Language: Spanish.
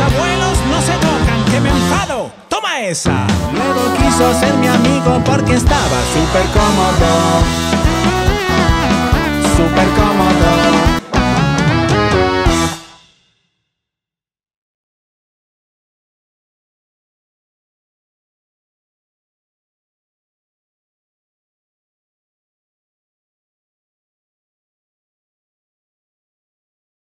Abuelos no se tocan, que me enfado. Toma esa. Luego quiso ser mi amigo porque estaba súper cómodo.